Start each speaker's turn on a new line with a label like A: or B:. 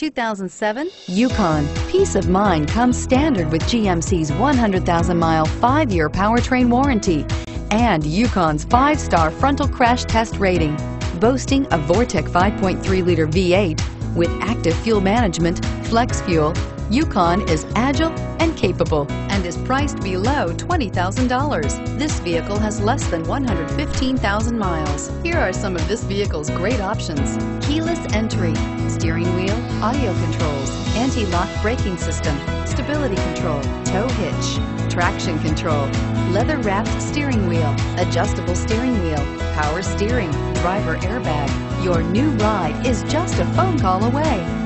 A: 2007 Yukon. Peace of mind comes standard with GMC's 100,000-mile, five-year powertrain warranty and Yukon's five-star frontal crash test rating. Boasting a Vortec 5.3-liter V8 with active fuel management, flex fuel, Yukon is agile and capable and is priced below $20,000. This vehicle has less than 115,000 miles. Here are some of this vehicle's great options. Keyless entry, steering wheel, audio controls, anti-lock braking system, stability control, tow hitch, traction control, leather-wrapped steering wheel, adjustable steering wheel, power steering, driver airbag. Your new ride is just a phone call away.